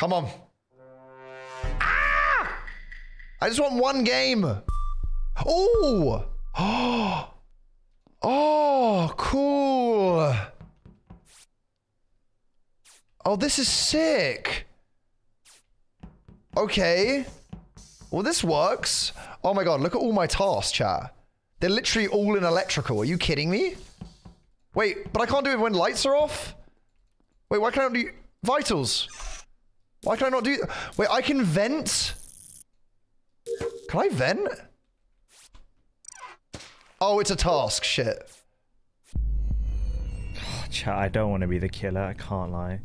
Come on. Ah! I just want one game. Oh. Oh, cool. Oh, this is sick. Okay. Well, this works. Oh my god, look at all my tasks, chat. They're literally all in electrical. Are you kidding me? Wait, but I can't do it when lights are off? Wait, why can't I do vitals? Why can I not do... Wait, I can vent? Can I vent? Oh, it's a task. Shit. Oh, chat, I don't want to be the killer. I can't lie.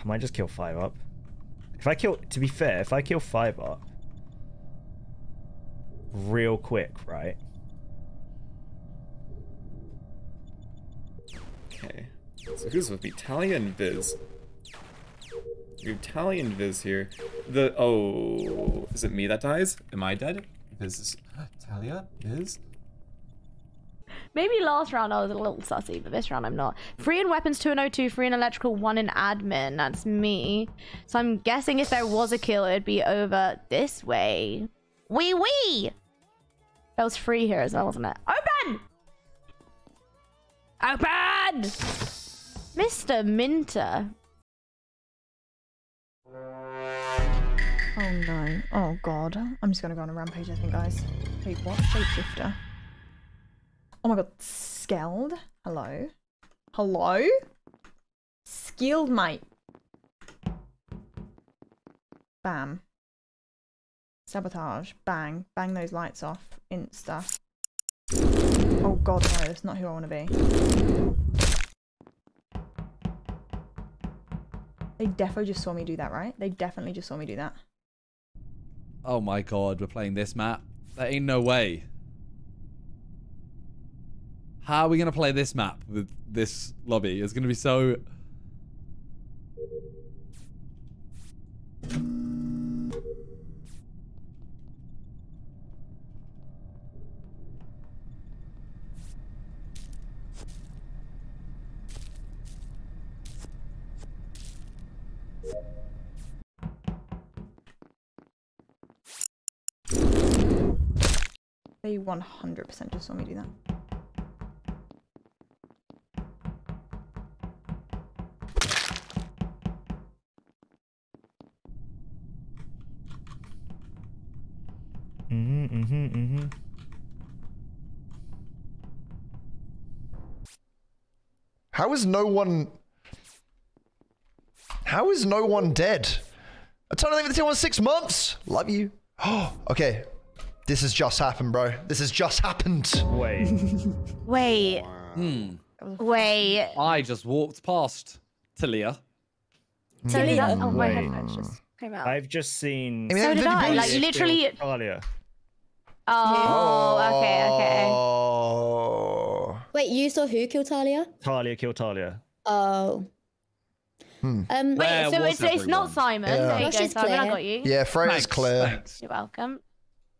I might just kill five up. If I kill, to be fair, if I kill five up real quick, right? Okay. So who's with me? Talia and Viz. Have Viz here. The oh, is it me that dies? Am I dead? Viz is Talia. Viz. Maybe last round I was a little sussy, but this round I'm not. Free in weapons 2 and 02, free in electrical 1 in admin. That's me. So I'm guessing if there was a kill, it'd be over this way. Wee wee! That was free here as well, wasn't it? Open! Open! Mr. Minter. Oh no. Oh god. I'm just gonna go on a rampage, I think, guys. Wait, what? Shapeshifter. Oh my god. Skeld? Hello? Hello? Skilled, mate. Bam. Sabotage. Bang. Bang those lights off. Insta. Oh god, no. That's not who I want to be. They defo just saw me do that, right? They definitely just saw me do that. Oh my god, we're playing this map. There ain't no way. How are we gonna play this map with this lobby? It's gonna be so. They 100% just saw me do that. Mm-hmm, mm-hmm, mm-hmm. How is no one... How is no one dead? I told them the team was six months. Love you. Oh, okay. This has just happened, bro. This has just happened. Wait. Wait. Hmm. Wait. I just walked past Talia. Talia. Oh, my Wait. headphones just came out. I've just seen. I mean, So did I. everybody- Like, literally. Talia. Oh, okay, okay. Oh. Wait, you saw who killed Talia? Talia kill Talia. Oh. Hmm. Um, Wait, so was it's, it's not? Simon. Yeah. There you Josh go, is Simon. I got you. Yeah, Freya's Thanks, clear. thanks. You're welcome.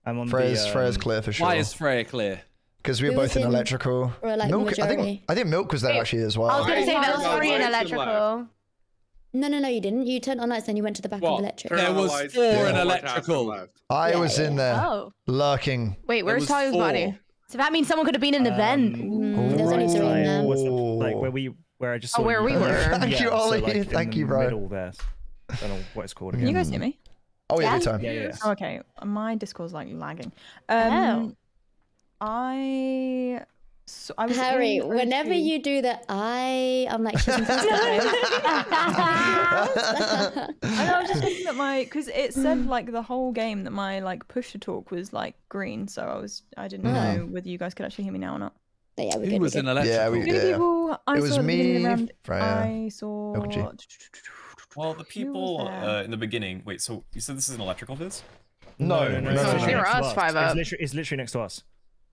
I'm on Freya's, the. Um, Freya's clear for sure. Why is Freya clear? Because we were Who both was in in- electrical. or, like, Milk, I think, majority? I think Milk was there actually as well. I was well. going to say there was I- three in electrical. no, no, no, you didn't. You turned on lights, then you went to the back Well, of electric. There was lights, four yeah, in one electrical. task left. I Yeah, was in there, Oh. lurking. Wait, There where's was Talia's four. body? So that means someone could have been in an vent. Mm, there's only three in there. What's the, like where we where I just Oh, saw where you. we were. Thank yeah, you, so, Ollie. like, in Thank the you, bro. Middle there. I don't know what it's called Can again. you guys hear me? Oh yeah, Yeah. big time. Yeah, yeah. Oh, okay. My Discord's like lagging. Oh. Um, I. So I was Harrie, whenever you do the I, I'm like, she's impressed. I I was just looking at my because it said like the whole game that my like push to talk was like green, so I was I didn't know whether you guys could actually hear me now or not. But yeah, we're Who good. was we're in good. electrical? Yeah, we- The only people I It was saw at the beginning of the me, round, Freya, I saw. Milk Well, the people uh, in the beginning. Wait, so you said this is an electrical viz? No, no, no, it's no, literally no. Here next us, five It's up. literally, it's literally next to us.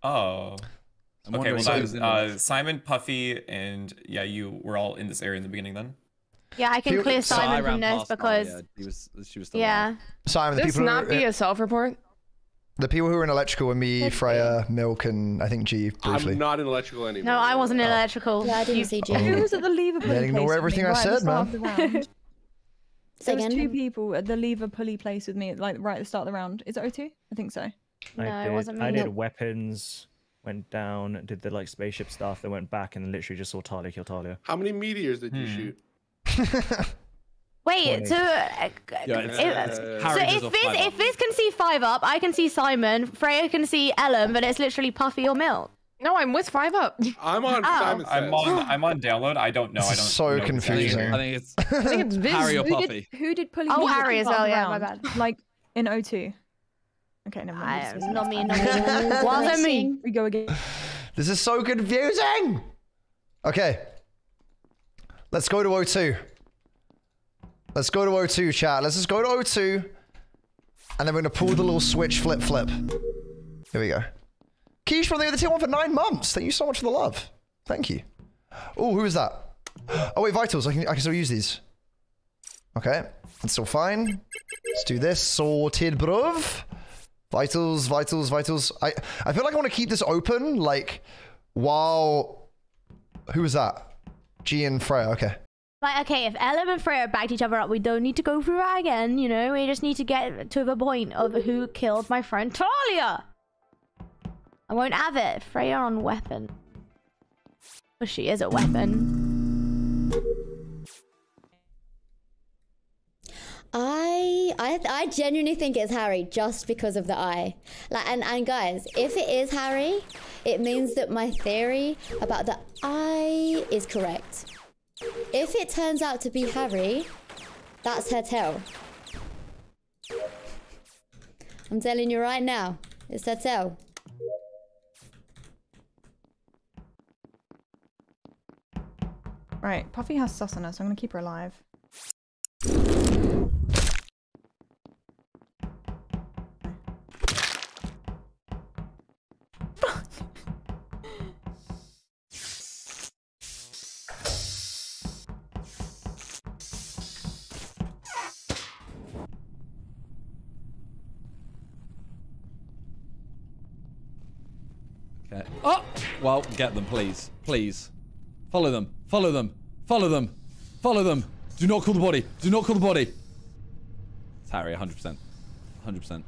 Oh. I'm Okay, well who was uh. Simon, Puffy, and yeah, you were all in this area in the beginning then? Yeah, I can Feel- clear so So Simon from this past because Talia. He was, she was still yeah. alive. Simon, the This people, not who, be were, a self-report? the people who were in electrical were me, Freya, Milk, and I think G briefly. I'm not in electrical anymore. No, I wasn't in electrical. Yeah, I didn't You- see Who was at the lever Then ignore everything I said, man. Say There was two people at the lever pulley place with me, like right at the start of the round. Is it O2? I think so. No, I it did, wasn't I me. did weapons, went down, did the like spaceship stuff, then went back and literally just saw Talia kill Talia. How many meteors did you Hmm. shoot? Wait, so uh, Yeah, if- it's- Uh, so Harrie does if a Viz, five if up. Viz can see five up, I can see Simon, Freya can see Ellum, but it's literally Puffy or Milk. No, I'm with five up. I'm on Oh. Simon I'm on. I'm on download. I don't know. This I don't. so know confusing. I think it's I think it's Viz. Harrie or Who Puffy. did, who did pulley Oh, me at the Harrie as start well, yeah, my bad. Like in O2. Okay, never mind. I, this is- not me, not me. Wasn't me. We go again. This is so confusing. Okay. Let's go to O2. Let's go to O2, chat. Let's just go to O2. And then we're going to pull the little switch flip flip. Here we go. Keish from the other one for nine months. Thank you so much for the love. Thank you. Oh, who is that? Oh, wait, vitals. I can, I can still use these. Okay. That's still fine. Let's do this. Sorted, bruv. Vitals, vitals, vitals. I, I feel like I want to keep this open, like, while. Who was that? G and Freya. Okay. Like, okay, if Ellum and Freya backed each other up, we don't need to go through that again, you know? We just need to get to the point of who killed my friend Talia. I won't have it. Freya on weapon. Well, she is a weapon. I, I I genuinely think it's Harrie just because of the eye. Like and, and guys, if it is Harrie, it means that my theory about the eye is correct. If it turns out to be Harrie, that's her tell. I'm telling you right now, it's her tell. Right, Puffy has sus on her, so I'm gonna keep her alive. Okay. Oh! Well, get them, please. Please. Follow them. Follow them. Follow them. Follow them. Do not call the body. Do not call the body. It's Harrie, 100%. 100%.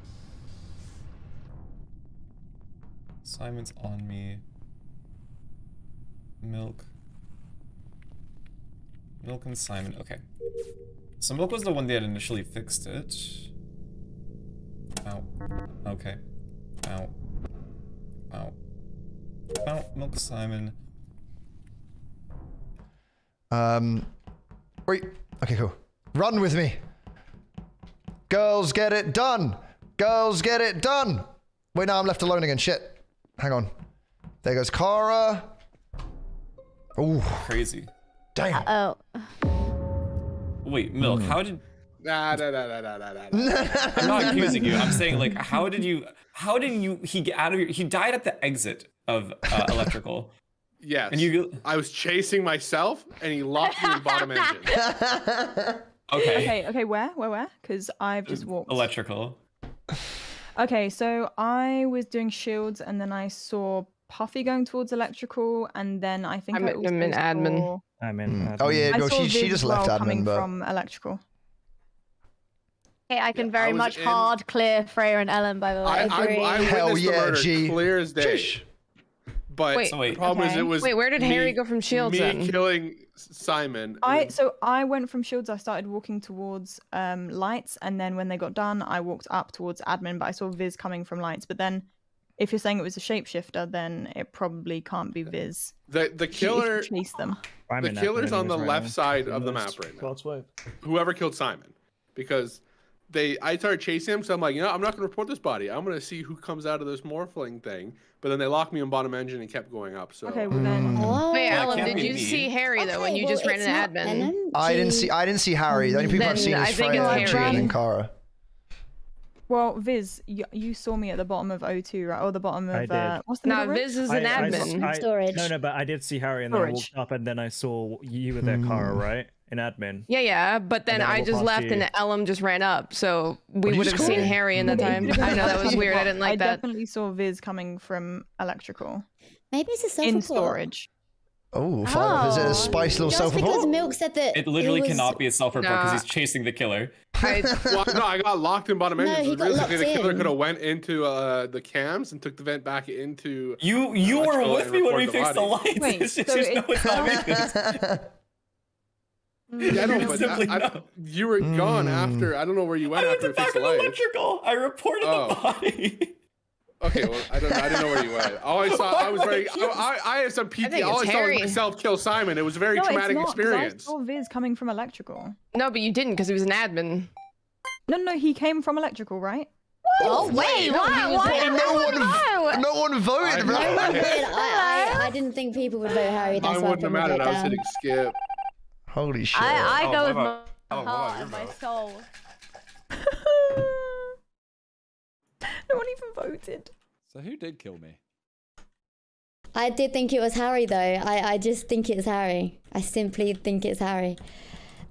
Simon's on me. Milk. Milk and Simon. Okay. So Milk was the one that had initially fixed it. Ow. Okay. Ow. Ow. Ow. Milk Simon. Um. Wait. Okay, cool. Run with me. Girls, get it done. Girls, get it done. Wait, now I'm left alone again. Shit. Hang on. There goes Kara. Ooh, Crazy. damn. Oh. Wait, Milk, Hmm. how did Nah, nah, nah, nah, nah, nah, nah, nah. I'm not accusing you. I'm saying like how did you how did you he get out of your he died at the exit of uh, electrical. Yes. And you I was chasing myself, and he locked me in bottom engine. okay. Okay, okay, where? Where, where? Because I've just walked. Electrical. Okay, so I was doing shields and then I saw Puffy going towards electrical and then I think I'm- I also I'm in hmm. admin. saw- I'm in. Oh yeah, no, saw she she just as well left coming admin, but from electrical. Okay, I can Yeah, very I much in- hard clear Freya and Ellum, by the way. I, I, agree. I Hell witnessed the yeah, murder G. clear as day. Sheesh. But Wait. So wait. the problem is, it was Wait, where did me, Harrie go from Shields Me then? killing Simon. I then- so I went from shields. I started walking towards um, lights, and then when they got done, I walked up towards admin. But I saw Viz coming from lights. But then, if you're saying it was a shapeshifter, then it probably can't be Viz. the the killer, chase them. I'm the killer's on the right left now. side of the map right now. Whoever killed Simon, because they I started chasing him. So I'm like, you know, I'm not going to report this body. I'm going to see who comes out of this morphling thing. But then they locked me on bottom engine and kept going up. So Okay, well then. Oh. Wait, That Ellum, did you me. see Harrie though when you well, just ran an admin? Ellum, I didn't see I didn't see Harrie. The only people I've seen I is think Freya, it's G, and Kara. Well, Viz, you, you saw me at the bottom of O2, right? Or the bottom of I did. uh, what's the Nah, middle? Viz is an I- admin. I- Storage. No, no, but I did see Harrie, and then I Storage. walked up, and then I saw you were there, Kara, Hmm. right? In admin. Yeah, yeah, but then then I I just left you. and Ellum just ran up, so we would have seen me? Harrie in that time. I know that was weird. I didn't like I that. I definitely saw Viz coming from electrical Maybe it's a self in report. storage. Oh, five up. Is it Oh. a spicy little Just self because report? Milk said that It literally was- cannot be a self-report because Nah. he's chasing the killer. I, Well, no, I got locked in bottom No, engine. he so got realistically, the killer could have went into uh, the cams and took the vent back into. You you were with me when we report the fixed the lights. Wait, it's just, so it- no it's not me. Yeah, no, You but simply I, I, know. you were gone Mm. after. I don't know where you went I went after to we back the electrical. I reported Oh. the body. Okay, well, I don't. I didn't know where you went. All I saw, I was very. I, I, I had some PT. All I it's saw was Harrie. myself kill Simon. It was a very no, traumatic it's not, 'cause experience. I saw Viz coming from electrical. no, but you didn't because he was an admin. No, no, he came from electrical, right? Oh wait, No, why? Why? there. no No one, one no one voted, I bro. No one did. I, I, I didn't think people would vote Harrie. That's Mine why I wouldn't have mattered. I was hitting skip. Holy shit. I, I Oh, go with my about- oh, heart and my soul. no one even voted. So who did kill me? I did think it was Harrie though. I, I just think it's Harrie. I simply think it's Harrie.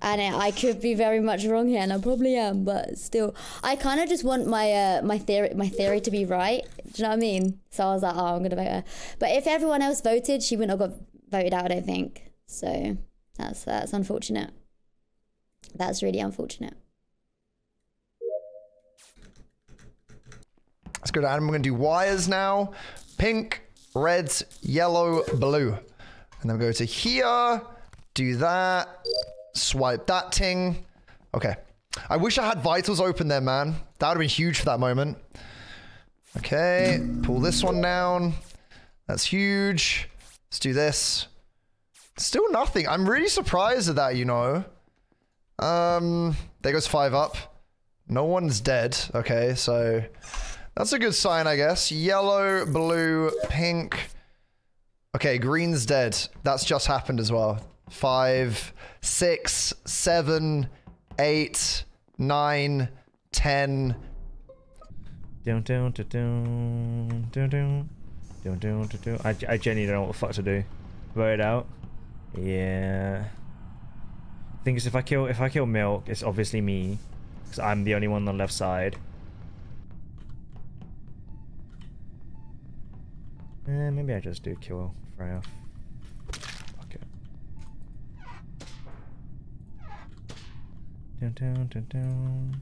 And I I could be very much wrong here, and I probably am, but still, I kind of just want my uh, my theory my theory to be right. Do you know what I mean? So I was like, oh, I'm gonna vote her. But if everyone else voted, she wouldn't have got voted out. I don't think. So that's that's unfortunate. That's really unfortunate. Let's go to Adam. We're going to do wires now. Pink, red, yellow, blue. And then we go to here. Do that. Swipe that ting. Okay. I wish I had vitals open there, man. That would have been huge for that moment. Okay. Pull this one down. That's huge. Let's do this. Still nothing. I'm really surprised at that, you know. Um, there goes five up. No one's dead. Okay, so that's a good sign, I guess. Yellow, blue, pink. Okay, green's dead. That's just happened as well. Five, six, seven, eight, nine, ten. Dun, dun, dun, dun, dun, dun. Dun, dun. I, I genuinely don't know what the fuck to do. Write it out. Yeah. Thing is, if I kill if I kill Milk, it's obviously me, because I'm the only one on the left side. Eh, maybe I just do kill Freya. Fuck it. Dun, dun, dun, dun.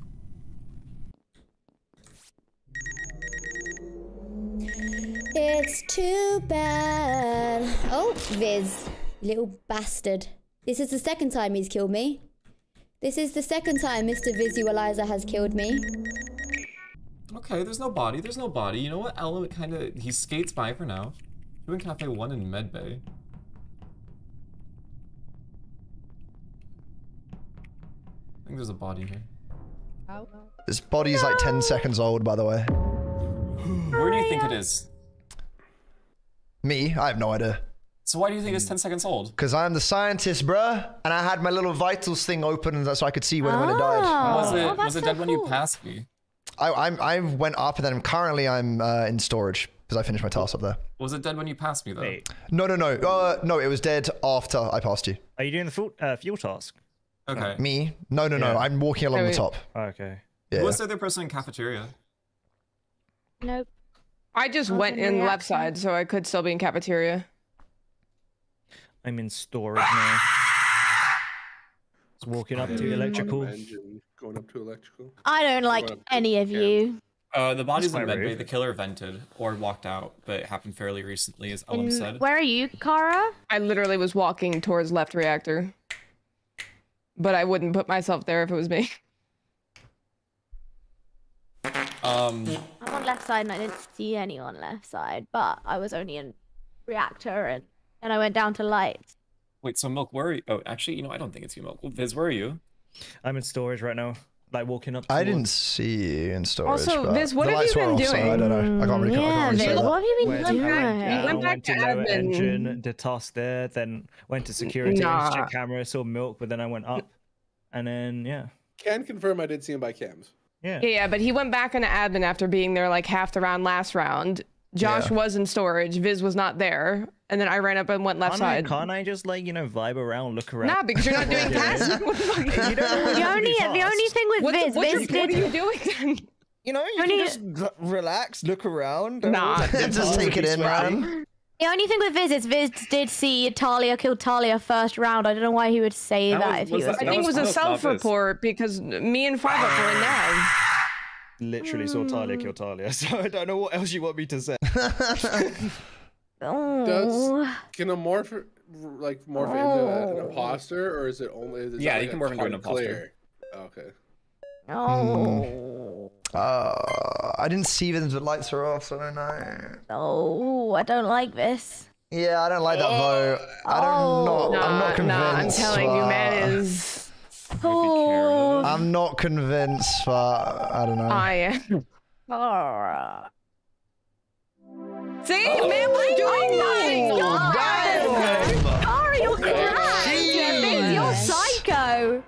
It's too bad. Oh, Viz, little bastard. This is the second time he's killed me. This is the second time Mr. Visualizer has killed me. Okay, there's no body. There's no body. You know what? Element kind of he skates by for now. Doing Cafe One in Medbay. I think there's a body here. Oh. This body body's like 10 seconds old, by the way. Where do you think it is? Me? I have no idea. So why do you think it's 10 seconds old? Because I'm the scientist, bruh. And I had my little vitals thing open and that's so I could see when, when it died. Was Oh, it that's was it so dead when you passed me? I, I'm, I went up and then currently I'm uh, in storage because I finished my task up there. Was it dead when you passed me though? Wait, No, no, no. Uh, no, it was dead after I passed you. are you doing the fuel, uh, fuel task? Okay. Me? No, no, no. Yeah. I'm walking along Oh, the top. Oh, okay. Yeah. Who was the other person in cafeteria? Nope. I just Open went in left side, so I could still be in cafeteria. I'm in storage now. It's walking up to electrical. going up to electrical. I don't like any of yeah. you. Uh, the body's in quite medbay. The killer vented or walked out, but it happened fairly recently, as Ellum In- said. where are you, Kara? I literally was walking towards left reactor. But I wouldn't put myself there if it was me. Um, I'm on left side and I didn't see anyone left side, but I was only in reactor and and I went down to lights. wait. So milk, where are you? Oh, actually, you know, I don't think it's you, milk. Viz, where are you? I'm in storage right now. Like walking up. I towards- didn't see you in storage. Also, Viz, what have you been off, so I don't know. I can't really, yeah, can't really say Viz, that. what have you been Went, doing? I went, You I went back to to lower admin. engine, did task there, then went to security, Nah. checked camera, saw milk, but then I went up, and then yeah, Can confirm I did see him by cams. yeah. Yeah, yeah, but he went back into admin after being there like half the round last round. Josh Yeah. was in storage. Viz was not there. And then I ran up and went left Can't I, side. can't I just like you know vibe around, look around? Nah, because you're not doing Yeah. tasks. The? You don't know The only the only thing with What, Viz, what, Viz you- what are did you doing then? You know, you Only- can just relax, look around. Nah. Just take it in, man. The only thing with Viz is Viz did see Talia kill Talia first round. I don't know why he would say That that, was- if he was was. that- I think it was a was not this. self-report because me and Five Up were in there. Literally saw Talia kill Talia, so I don't know what else you want me to say. Oh. Can a morph like morph into an imposter, or is it only? Is it Yeah, like you can a morph into an imposter. clear? Okay. Oh. Uh, I didn't see them. The lights are off, so I don't know. Oh, I don't like this. Yeah, I don't like that vote. I don't Oh. know. I'm not convinced. nah, I'm telling you, man is. Oh. I'm not convinced, but I don't know. I am. Oh. See, oh, man, we're oh doing Oh my this. god! Ari, you're! Viz, You're psycho!